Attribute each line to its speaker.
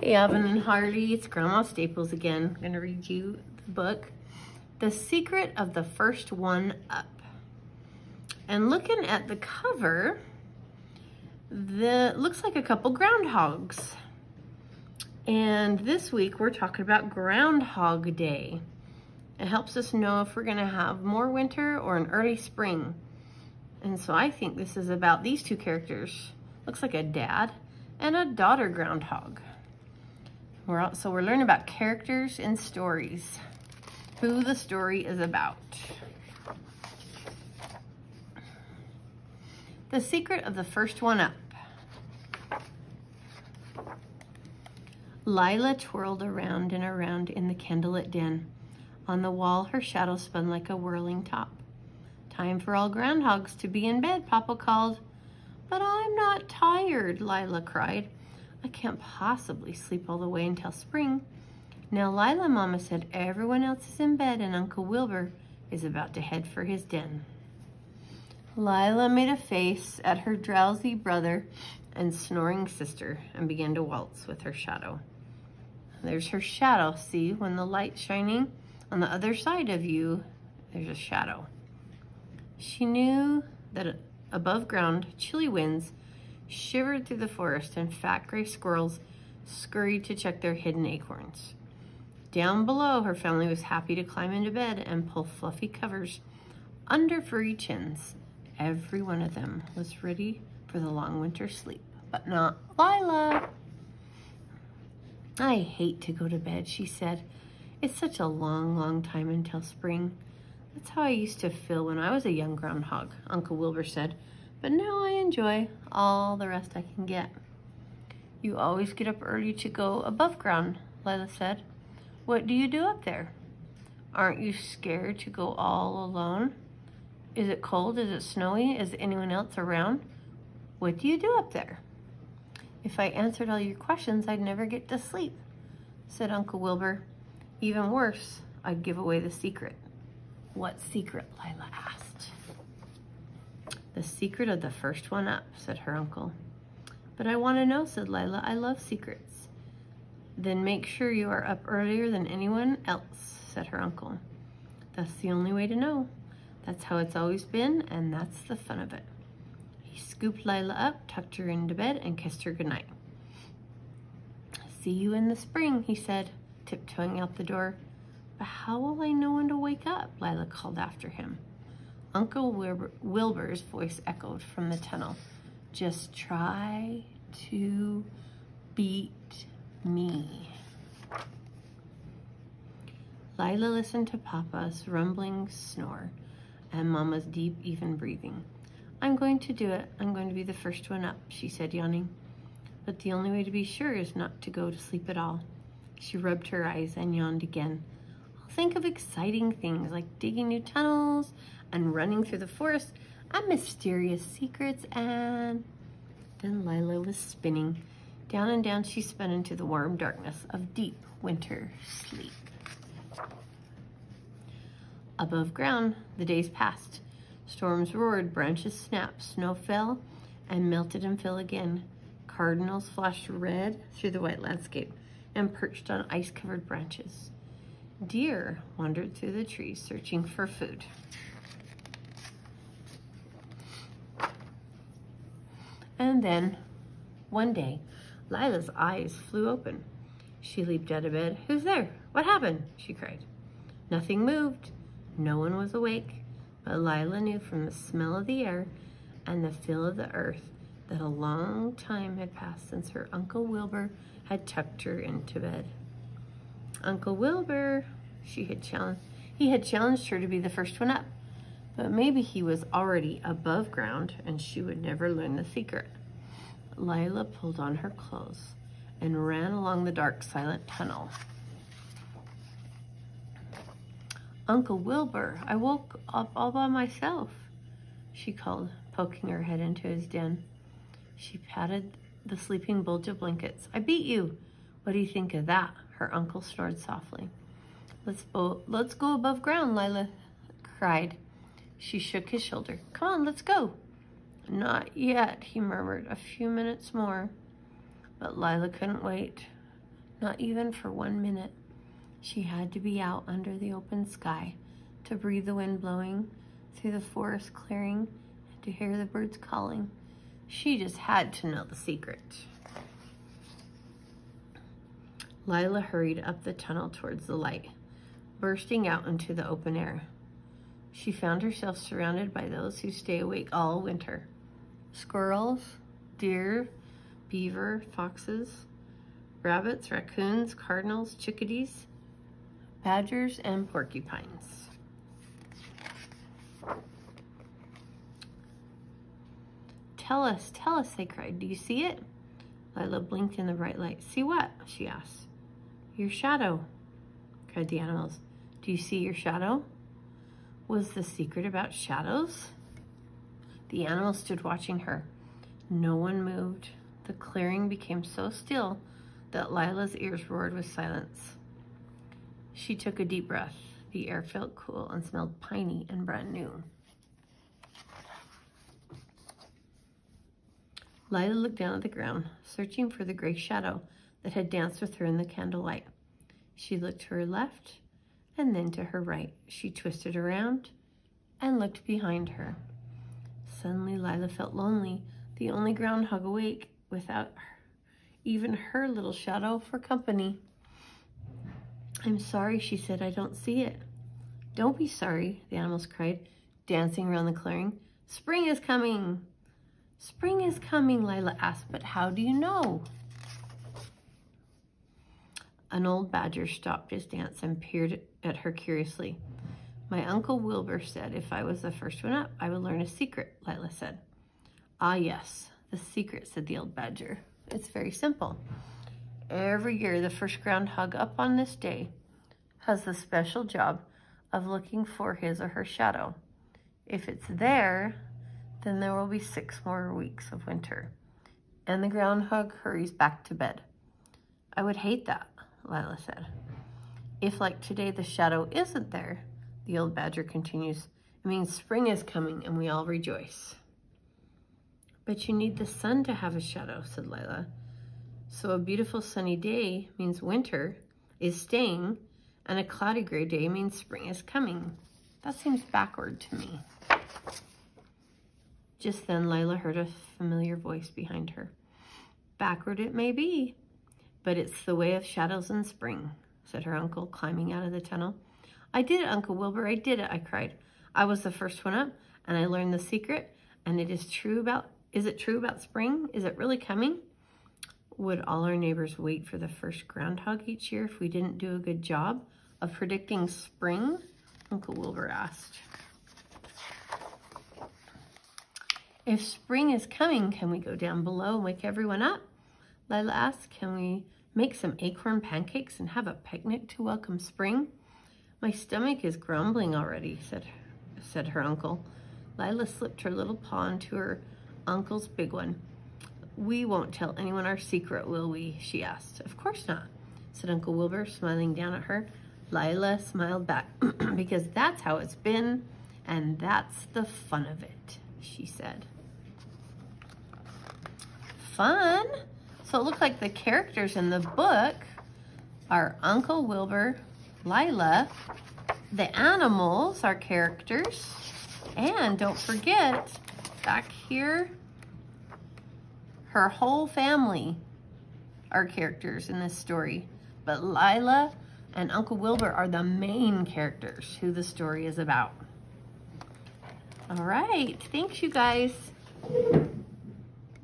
Speaker 1: Hey, Evan and Hardy, it's Grandma Staples again. I'm gonna read you the book, The Secret of the First One Up. And looking at the cover, the looks like a couple groundhogs. And this week we're talking about Groundhog Day. It helps us know if we're gonna have more winter or an early spring. And so I think this is about these two characters. Looks like a dad and a daughter groundhog. We're also, we're learning about characters and stories, who the story is about. The secret of the first one up. Lila twirled around and around in the candlelit den. On the wall, her shadow spun like a whirling top. Time for all groundhogs to be in bed, Papa called. But I'm not tired, Lila cried. I can't possibly sleep all the way until spring. Now Lila Mama said everyone else is in bed and Uncle Wilbur is about to head for his den. Lila made a face at her drowsy brother and snoring sister and began to waltz with her shadow. There's her shadow, see, when the light's shining on the other side of you, there's a shadow. She knew that above ground, chilly winds shivered through the forest and fat gray squirrels scurried to check their hidden acorns. Down below, her family was happy to climb into bed and pull fluffy covers under furry chins. Every one of them was ready for the long winter sleep, but not Lila. I hate to go to bed, she said. It's such a long, long time until spring. That's how I used to feel when I was a young groundhog, Uncle Wilbur said. But now I enjoy all the rest I can get. You always get up early to go above ground, Lila said. What do you do up there? Aren't you scared to go all alone? Is it cold? Is it snowy? Is anyone else around? What do you do up there? If I answered all your questions, I'd never get to sleep, said Uncle Wilbur. Even worse, I'd give away the secret. What secret, Lila asked. The secret of the first one up, said her uncle. But I want to know, said Lila. I love secrets. Then make sure you are up earlier than anyone else, said her uncle. That's the only way to know. That's how it's always been, and that's the fun of it. He scooped Lila up, tucked her into bed, and kissed her goodnight. See you in the spring, he said, tiptoeing out the door. But how will I know when to wake up? Lila called after him. Uncle Wilbur, Wilbur's voice echoed from the tunnel. Just try to beat me. Lila listened to Papa's rumbling snore and Mama's deep, even breathing. I'm going to do it. I'm going to be the first one up, she said, yawning. But the only way to be sure is not to go to sleep at all. She rubbed her eyes and yawned again. Think of exciting things like digging new tunnels and running through the forest and mysterious secrets and then Lila was spinning. Down and down she spun into the warm darkness of deep winter sleep. Above ground, the days passed. Storms roared, branches snapped, snow fell, and melted and fell again. Cardinals flashed red through the white landscape and perched on ice-covered branches. Deer wandered through the trees, searching for food. And then, one day, Lila's eyes flew open. She leaped out of bed. Who's there? What happened? She cried. Nothing moved. No one was awake. But Lila knew from the smell of the air and the feel of the earth that a long time had passed since her Uncle Wilbur had tucked her into bed. Uncle Wilbur, she had challenged, he had challenged her to be the first one up but maybe he was already above ground and she would never learn the secret. Lila pulled on her clothes and ran along the dark, silent tunnel. Uncle Wilbur, I woke up all by myself, she called, poking her head into his den. She patted the sleeping bulge of blankets. I beat you. What do you think of that? Her uncle snored softly. Let's, oh, let's go above ground, Lila cried. She shook his shoulder. Come on, let's go. Not yet, he murmured. A few minutes more. But Lila couldn't wait. not even for one minute. She had to be out under the open sky to breathe the wind blowing through the forest clearing and to hear the birds calling. She just had to know the secret. Lila hurried up the tunnel towards the light, bursting out into the open air. She found herself surrounded by those who stay awake all winter. Squirrels, deer, beaver, foxes, rabbits, raccoons, cardinals, chickadees, badgers, and porcupines. Tell us, tell us, they cried. Do you see it? Lila blinked in the bright light. See what? she asked. Your shadow, cried the animals. Do you see your shadow? Was the secret about shadows? The animal stood watching her. No one moved. The clearing became so still that Lila's ears roared with silence. She took a deep breath. The air felt cool and smelled piney and brand new. Lila looked down at the ground, searching for the gray shadow that had danced with her in the candlelight. She looked to her left and then to her right. She twisted around and looked behind her. Suddenly, Lila felt lonely, the only groundhog awake without even her little shadow for company. I'm sorry, she said, I don't see it. Don't be sorry, the animals cried, dancing around the clearing. Spring is coming. Spring is coming, Lila asked, but how do you know? An old badger stopped his dance and peered at her curiously. My Uncle Wilbur said if I was the first one up, I would learn a secret, Lila said. Ah, yes, the secret, said the old badger. It's very simple. Every year, the first groundhog up on this day has the special job of looking for his or her shadow. If it's there, then there will be six more weeks of winter. And the groundhog hurries back to bed. I would hate that, Lila said. If, like today, the shadow isn't there, the old badger continues, it means spring is coming and we all rejoice. But you need the sun to have a shadow, said Lila. So a beautiful sunny day means winter is staying and a cloudy gray day means spring is coming. That seems backward to me. Just then, Lila heard a familiar voice behind her. Backward it may be, but it's the way of shadows in spring, said her uncle, climbing out of the tunnel. I did it, Uncle Wilbur, I did it, I cried. I was the first one up, and I learned the secret, and it is true about, is it true about spring? Is it really coming? Would all our neighbors wait for the first groundhog each year if we didn't do a good job of predicting spring? Uncle Wilbur asked. If spring is coming, can we go down below and wake everyone up? Lila asked, can we make some acorn pancakes and have a picnic to welcome spring? My stomach is grumbling already, said, said her uncle. Lila slipped her little paw into her uncle's big one. We won't tell anyone our secret, will we? she asked. Of course not, said Uncle Wilbur, smiling down at her. Lila smiled back, because that's how it's been, and that's the fun of it, she said fun. So it looked like the characters in the book are Uncle Wilbur, Lila, the animals are characters, and don't forget, back here, her whole family are characters in this story. But Lila and Uncle Wilbur are the main characters who the story is about. All right, thanks you guys.